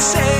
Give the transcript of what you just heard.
say